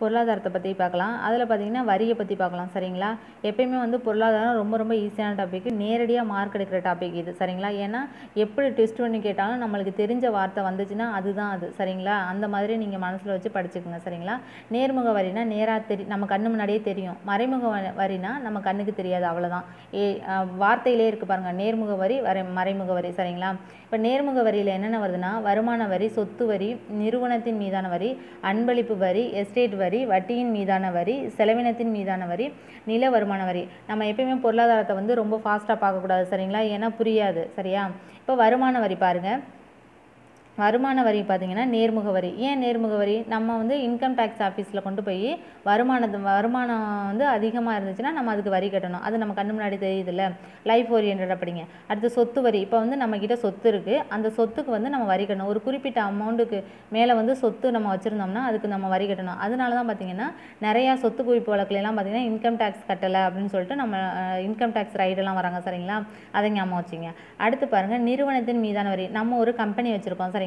பொருளாதாரத்தை பற்றி பார்க்கலாம். அதில் பார்த்தீங்கன்னா வரியை பற்றி பார்க்கலாம் சரிங்களா? எப்பயுமே வந்து பொருளாதாரம் ரொம்ப ரொம்ப ஈஸியான டாபிக் நேரடியாக மார்க் எடுக்கிற டாபிக் இது சரிங்களா? ஏன்னா எப்படி டெஸ்ட் பண்ணி கேட்டாலும் நம்மளுக்கு தெரிஞ்ச வார்த்தை வந்துச்சுன்னா அதுதான் அது சரிங்களா? அந்த மாதிரி நீங்கள் மனசில் வச்சு படிச்சுக்கோங்க சரிங்களா? நேர்முக வரினா நேராக தெரி நம்ம கண்ணு முன்னாடியே தெரியும். மறைமுக வ- வரினா நம்ம கண்ணுக்கு தெரியாது அவ்வளோதான் ஏ வார்த்தையிலே இருக்குது பாருங்கள் நேர்முக வரி வரை மறைமுக வரி சரிங்களா? இப்போ நேர்முக வரியில் என்னென்ன வருதுன்னா வருமான வரி சொத்து வரி நிறுவனத்தின் மீதான வரி அன்பளிப்பு வரி எஸ்டேட் வரி வரி வட்டியின் மீதான வரி செலவினத்தின் மீதான வரி நில வருமான வரி. நம்ம எப்பயுமே பொருளாதாரத்தை வந்து ரொம்ப ஃபாஸ்ட்டாக பார்க்கக்கூடாது சரிங்களா? ஏன்னா புரியாது சரியா? இப்போ வருமான வரி பாருங்கள் வருமான வரி பார்த்திங்கன்னா நேர்முக வரி. ஏன் நேர்முக வரி? நம்ம வந்து இன்கம் டேக்ஸ் ஆஃபீஸில் கொண்டு போய் வருமானத்து வருமானம் வந்து அதிகமாக இருந்துச்சுன்னா நம்ம அதுக்கு வரி கட்டணும். அது நம்ம கண்ணு முன்னாடி தெரியுதுல்ல. லைஃப் ஓரியன்ட் அப்படிங்க அடுத்து சொத்து வரி. இப்போ வந்து நம்மக்கிட்ட சொத்து இருக்குது அந்த சொத்துக்கு வந்து நம்ம வரி கட்டணும். ஒரு குறிப்பிட்ட அமௌண்ட்டுக்கு மேலே வந்து சொத்து நம்ம வச்சுருந்தோம்னா அதுக்கு நம்ம வரி கட்டணும். அதனால தான் பார்த்தீங்கன்னா நிறையா சொத்து குவிப்பு வழக்குலாம் பார்த்தீங்கன்னா இன்கம் டேக்ஸ் கட்டலை அப்படின்னு சொல்லிட்டு நம்ம இன்கம் டேக்ஸ் ரைடெல்லாம் வராங்க சரிங்களா? அதை ஞாபகம் வச்சுங்க. அடுத்து பாருங்கள் நிறுவனத்தின் மீதான வரி. நம்ம ஒரு கம்பெனி வச்சுருக்கோம் சரிங்களா?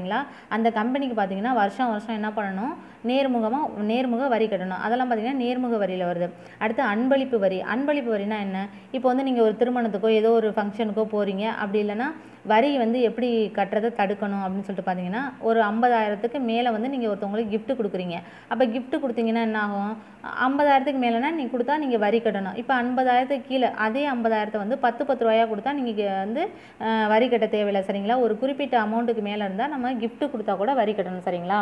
அந்த கம்பெனிக்கு பார்த்தீங்கன்னா வருஷம் வருஷம் என்ன பண்ணணும்? நேர்முகமாக நேர்முக வரி கட்டணும். அதெல்லாம் பார்த்தீங்கன்னா நேர்முக வரியில் வருது. அடுத்து அன்பளிப்பு வரி. அன்பளிப்பு வரினா என்ன? இப்போ வந்து நீங்கள் ஒரு திருமணத்துக்கோ ஏதோ ஒரு ஃபங்க்ஷனுக்கோ போகிறீங்க அப்படி இல்லைன்னா வரி வந்து எப்படி கட்டுறதை தடுக்கணும் அப்படின்னு சொல்லிட்டு பார்த்தீங்கன்னா ஒரு ஐம்பதாயிரத்துக்கு மேலே வந்து நீங்கள் ஒருத்தவங்களுக்கு கிஃப்ட்டு கொடுக்குறீங்க. அப்போ கிஃப்ட்டு கொடுத்தீங்கன்னா என்ன ஆகும்? ஐம்பதாயிரத்துக்கு மேலேனா நீங்கள் கொடுத்தா நீங்கள் வரி கட்டணும். இப்போ ஐம்பதாயிரத்துக்கு கீழே அதே ஐம்பதாயிரத்தை வந்து பத்து பத்து ரூபாயா கொடுத்தா நீங்கள் வந்து வரி கட்ட தேவையில்லை சரிங்களா? ஒரு குறிப்பிட்ட அமௌண்ட்டுக்கு மேலே இருந்தால் நம்ம கிஃப்ட்டு கொடுத்தா கூட வரி கட்டணும் சரிங்களா?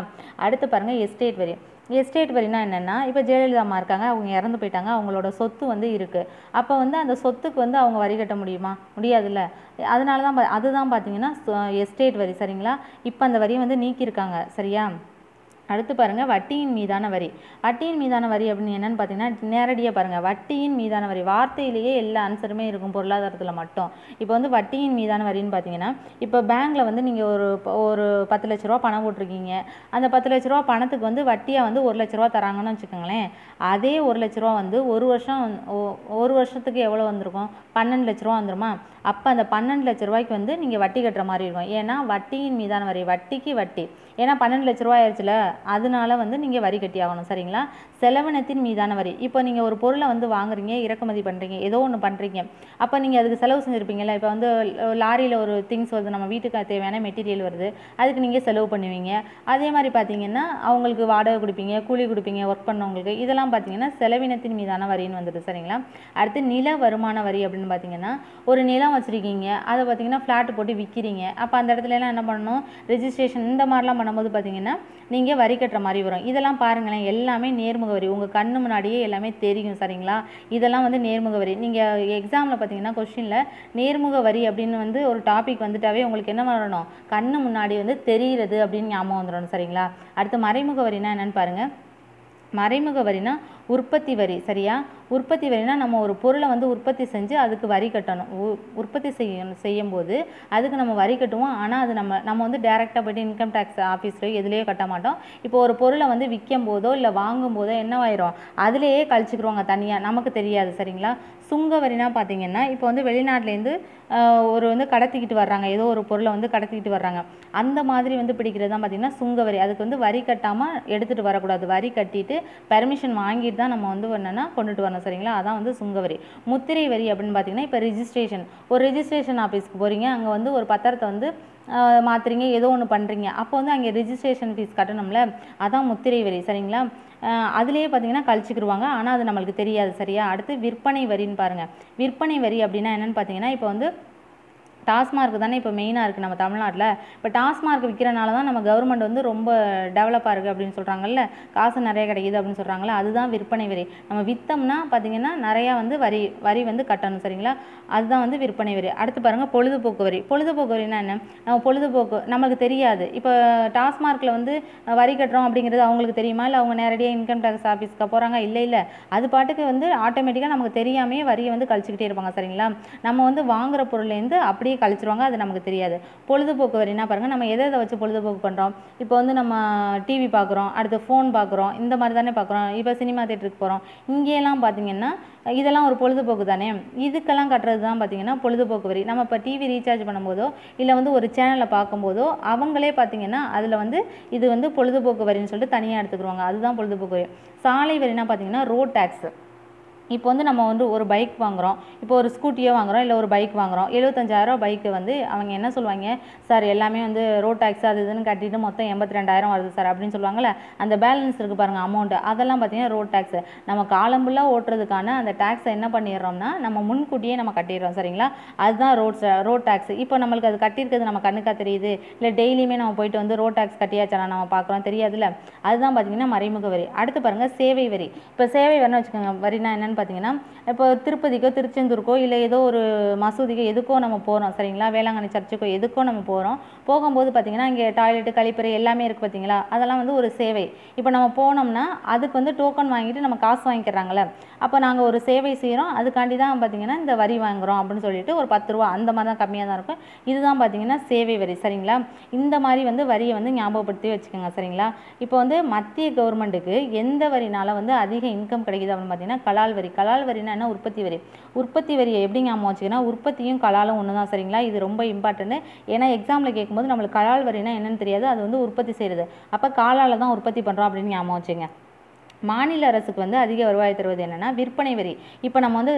அடுத்து பாருங்கள் எஸ்டேட் வரி. எஸ்டேட் வரினா என்னென்னா இப்போ ஜெயலலிதா அம்மா இருக்காங்க அவங்க இறந்து போயிட்டாங்க அவங்களோட சொத்து வந்து இருக்குது அப்போ வந்து அந்த சொத்துக்கு வந்து அவங்க வரி கட்ட முடியுமா? முடியாதுல்ல. அதனால தான் பா- அதுதான் பார்த்தீங்கன்னா எஸ்டேட் வரி சரிங்களா? இப்போ அந்த வரியை வந்து நீக்கியிருக்காங்க சரியா? அடுத்து பாருங்கள் வட்டியின் மீதான வரி. வட்டியின் மீதான வரி அப்படின்னு என்னென்னு பார்த்தீங்கன்னா நேரடியாக பாருங்கள் வட்டியின் மீதான வரி. வார்த்தையிலேயே எல்லா ஆன்சருமே இருக்கும் பொருளாதாரத்தில் மட்டும். இப்போ வந்து வட்டியின் மீதான வரின்னு பார்த்தீங்கன்னா இப்போ பேங்க்கில் வந்து நீங்கள் ஒரு ஒரு பத்து லட்ச ரூபா பணம் போட்டிருக்கீங்க. அந்த பத்து லட்ச ரூபா பணத்துக்கு வந்து வட்டியாக வந்து ஒரு லட்ச ரூபா தராங்கன்னு வச்சுக்கோங்களேன் அதே ஒரு லட்ச ரூபா வந்து ஒரு வருஷம் ஒ- ஒரு வருஷத்துக்கு எவ்வளோ வந்திருக்கும்? பன்னெண்டு லட்ச ரூபா வந்துருமா? அப்போ அந்த பன்னெண்டு லட்ச ரூபாய்க்கு வந்து நீங்கள் வட்டி கட்டுற மாதிரி இருக்கும். ஏன்னா வட்டியின் மீதான வரி. வட்டிக்கு வட்டி. ஏன்னா பன்னெண்டு லட்ச ரூபாய் ஆயிடுச்சுல அதனால வந்து நீங்கள் வரி கட்டி ஆகணும் சரிங்களா? செலவினத்தின் மீதான வரி. இப்போ நீங்கள் ஒரு பொருளை வந்து வாங்குறீங்க இறக்குமதி பண்ணுறீங்க ஏதோ ஒன்று பண்ணுறீங்க அப்போ நீங்கள் அதுக்கு செலவு செஞ்சுருப்பீங்களா இப்போ வந்து லாரியில் ஒரு திங்ஸ் வருது நம்ம வீட்டுக்கு தேவையான மெட்டீரியல் வருது அதுக்கு நீங்கள் செலவு பண்ணுவீங்க. அதே மாதிரி பார்த்தீங்கன்னா அவங்களுக்கு வாடகை கொடுப்பீங்க கூலி கொடுப்பீங்க ஒர்க் பண்ணவங்களுக்கு. இதெல்லாம் பார்த்தீங்கன்னா செலவினத்தின் மீதான வரின்னு வந்துடுது சரிங்களா? அடுத்து நில வருமான வரி அப்படின்னு பார்த்தீங்கன்னா ஒரு நிலம் வச்சுருக்கீங்க அதை பார்த்தீங்கன்னா ஃப்ளாட் போட்டு விற்கிறீங்க அப்போ அந்த இடத்துலலாம் என்ன பண்ணணும்? ரெஜிஸ்ட்ரேஷன் இந்த மாதிரிலாம் பண்ணும்போது பார்த்தீங்கன்னா நீங்கள் வரி கட்டுற மாதிரி வரும். இதெல்லாம் பாருங்களேன் எல்லாமே நேர்முக வரி உங்கள் கண்ணு முன்னாடியே எல்லாமே தெரியும் சரிங்களா? இதெல்லாம் வந்து நேர்முக வரி நீங்கள் எக்ஸாமில் பார்த்தீங்கன்னா கொஷினில் நேர்முக வரி அப்படின்னு வந்து ஒரு டாபிக் வந்துட்டாவே உங்களுக்கு என்ன வரணும்? கண்ணு முன்னாடி வந்து தெரிகிறது அப்படின்னு ஞாபகம் வந்துடணும் சரிங்களா? அடுத்து மறைமுக வரினா என்னென்னு பாருங்கள் மறைமுக வரினா உற்பத்தி வரி சரியா? உற்பத்தி வரினா நம்ம ஒரு பொருளை வந்து உற்பத்தி செஞ்சு அதுக்கு வரி கட்டணும். உ- உற்பத்தி செய்யணும் செய்யும்போது அதுக்கு நம்ம வரி கட்டுவோம். ஆனால் அது நம்ம நம்ம வந்து டேரெக்டாக போயிட்டு இன்கம் டேக்ஸ் ஆஃபீஸ்லையோ எதுலேயோ கட்ட மாட்டோம். இப்போ ஒரு பொருளை வந்து விற்கும் போதோ இல்லை வாங்கும் போதோ என்னவாயிரும் அதுலேயே கழிச்சுக்கிருவாங்க தனியாக நமக்கு தெரியாது சரிங்களா? சுங்க வரினா பார்த்தீங்கன்னா இப்போ வந்து வெளிநாட்டிலேருந்து ஒரு வந்து கடத்திக்கிட்டு வர்றாங்க. ஏதோ ஒரு பொருளை வந்து கடத்திக்கிட்டு வர்றாங்க. அந்த மாதிரி வந்து பிடிக்கிறது தான் பார்த்திங்கன்னா சுங்க வரி. அதுக்கு வந்து வரி கட்டாமல் எடுத்துகிட்டு வரக்கூடாது. வரி கட்டிட்டு பெர்மிஷன் வாங்கிட்டு தான் நம்ம வந்து என்னென்னா கொண்டுட்டு வரணும். சரிங்களா? அதான் வந்து சுங்க வரி முத்திரை வரி அப்படின்னு பார்த்தீங்கன்னா இப்போ ரிஜிஸ்ட்ரேஷன் ஒரு ரிஜிஸ்ட்ரேஷன் ஆஃபீஸ்க்கு போகிறீங்க அங்கே வந்து ஒரு பத்திரத்தை வந்து மாற்றுறீங்க மாத்துறீங்க ஏதோ ஒன்று பண்ணுறீங்க அப்போ வந்து அங்கே ரிஜிஸ்ட்ரேஷன் ஃபீஸ் கட்டணும்ல? அதான் முத்திரை வரி சரிங்களா? அதுலேயே பார்த்தீங்கன்னா கழிச்சிக்கிடுவாங்க ஆனால் அது நம்மளுக்கு தெரியாது சரியா? அடுத்து விற்பனை வரின்னு பாருங்கள் விற்பனை வரி அப்படின்னா என்னன்னு பார்த்தீங்கன்னா இப்போ வந்து டாஸ்மார்க் தானே இப்போ மெயினாக இருக்குது நம்ம தமிழ்நாட்டில். இப்போ டாஸ்மார்க் விற்கிறனால தான் நம்ம கவர்மெண்ட் வந்து ரொம்ப டெவலப்பாக இருக்குது அப்படின்னு சொல்கிறாங்கல்ல காசு நிறைய கிடைக்குது அப்படின்னு சொல்கிறாங்கல்ல அதுதான் விற்பனை வரி. நம்ம விற்றோம்னா பார்த்திங்கன்னா நிறையா வந்து வரி வரி வந்து கட்டணும் சரிங்களா? அதுதான் வந்து விற்பனை வரி. அடுத்து பாருங்கள் பொழுதுபோக்கு வரி. பொழுதுபோக்கு வரினா என்ன? நம்ம பொழுதுபோக்கு நமக்கு தெரியாது. இப்போ டாஸ்மார்க்கில் வந்து வரி கட்டுறோம் அப்படிங்கிறது அவங்களுக்கு தெரியுமா? இல்லை அவங்க நேரடியாக இன்கம் டேக்ஸ் ஆஃபீஸ்க்கு போகிறாங்க இல்லை இல்லை. அது பாட்டுக்கு வந்து ஆட்டோமேட்டிக்காக நமக்கு தெரியாமையே வரியை வந்து கழிச்சுக்கிட்டே இருப்பாங்க சரிங்களா? நம்ம வந்து வாங்குகிற பொருள்லேருந்து அப்படியே கழிச்சிருவாங்க அது நமக்கு தெரியாது. பொழுதுபோக்கு வரினா பாருங்கள் நம்ம எதை எதை வச்சு பொழுதுபோக்கு பண்ணுறோம் இப்போ வந்து நம்ம டிவி பார்க்குறோம் அடுத்து ஃபோன் பார்க்குறோம் இந்த மாதிரி தானே பார்க்குறோம் இப்போ சினிமா தேட்டருக்கு போகிறோம் இங்கேயெல்லாம் பார்த்தீங்கன்னா இதெல்லாம் ஒரு பொழுதுபோக்கு தானே? இதுக்கெல்லாம் கட்டுறது தான் பார்த்தீங்கன்னா பொழுதுபோக்கு வரி. நம்ம இப்போ டிவி ரீசார்ஜ் பண்ணும்போதோ இல்லை வந்து ஒரு சேனலை பார்க்கும்போதோ அவங்களே பார்த்தீங்கன்னா அதில் வந்து இது வந்து பொழுதுபோக்கு வரின்னு சொல்லிட்டு தனியாக எடுத்துக்கிடுவாங்க அதுதான் பொழுதுபோக்கு வரி. சாலை வரினா பார்த்தீங்கன்னா ரோட் டேக்ஸ் இப்போ வந்து நம்ம வந்து ஒரு பைக் வாங்குகிறோம் இப்போ ஒரு ஸ்கூட்டியோ வாங்குகிறோம் இல்லை ஒரு பைக் வாங்குகிறோம் எழுபத்தஞ்சாயிரம் பைக்கு வந்து அவங்க என்ன சொல்லுவாங்க? சார் எல்லாமே வந்து ரோட் டேக்ஸ் அது இதுன்னு கட்டிட்டு மொத்தம் எண்பத்தி ரெண்டாயிரம் வருது சார் அப்படின்னு சொல்லுவாங்கல்ல? அந்த பேலன்ஸ் இருக்குது பாருங்கள் அமௌண்ட்டு அதெல்லாம் பார்த்தீங்கன்னா ரோட் டேக்ஸ் நம்ம காலம்புல்லாக ஓட்டுறதுக்கான அந்த டேக்ஸை என்ன பண்ணிடுறோம்னா நம்ம முன்கூட்டியே நம்ம கட்டிடுறோம் சரிங்களா? அதுதான் ரோட் ரோட் டேக்ஸ் இப்போ நம்மளுக்கு அது கட்டியிருக்கிறது நம்ம கண்ணுக்காக தெரியுது. இல்லை டெய்லியுமே நம்ம போயிட்டு வந்து ரோட் டேக்ஸ் கட்டியாச்சா நம்ம பார்க்குறோம் தெரியாதுல்ல? அதுதான் பார்த்தீங்கன்னா மறைமுக வரி. அடுத்து பாருங்கள் சேவை வரி. இப்போ சேவை வரின்னு வச்சுக்கோங்க வரினா என்னென்னு பார்த்தீங்கன்னா இப்போ திருப்பதிக்கோ திருச்செந்தூருக்கோ இல்லை ஏதோ ஒரு மசூதிக்கோ எதுக்கோ நம்ம போகிறோம் சரிங்களா? வேளாங்கண்ணி சர்ச்சுக்கோ எதுக்கோ நம்ம போகிறோம் போகும்போது பார்த்தீங்கன்னா இங்கே டாய்லெட்டு கழிப்பறை எல்லாமே இருக்குது பார்த்தீங்களா அதெல்லாம் வந்து ஒரு சேவை. இப்போ நம்ம போனோம்னா அதுக்கு வந்து டோக்கன் வாங்கிட்டு நம்ம காசு வாங்கிக்கிறாங்களே அப்போ நாங்கள் ஒரு சேவை செய்கிறோம் அதுக்காண்டி தான் பார்த்தீங்கன்னா இந்த வரி வாங்குகிறோம் அப்படின்னு சொல்லிட்டு ஒரு பத்து ரூபா அந்த மாதிரி தான் கம்மியாக தான் இருக்கும். இதுதான் பார்த்தீங்கன்னா சேவை வரி. சரிங்களா? இந்த மாதிரி வந்து வரியை வந்து ஞாபகப்படுத்தி வச்சுக்கோங்க. சரிங்களா? இப்போ வந்து மத்திய கவர்மெண்ட்டுக்கு எந்த வரினால் வந்து அதிக இன்கம் கிடைக்குது அப்படின்னு பார்த்தீங்கன்னா கலால் வரி வரி கலால் வரினா என்ன? உற்பத்தி வரி. உற்பத்தி வரியை எப்படி ஞாபகம் வச்சுக்கன்னா உற்பத்தியும் கலாலும் ஒன்று தான் சரிங்களா? இது ரொம்ப இம்பார்ட்டன்ட் ஏன்னா எக்ஸாமில் கேட்கும்போது நம்மளுக்கு கலால் வரினா என்னன்னு தெரியாது. அது வந்து உற்பத்தி செய்கிறது அப்போ காலால் தான் உற்பத்தி பண்ணுறோம் அப்படின்னு ஞாபகம் வச்சுங்க. மாநில அரசுக்கு வந்து அதிக வருவாய் தருவது என்னென்னா விற்பனை வரி. இப்போ நம்ம வந்து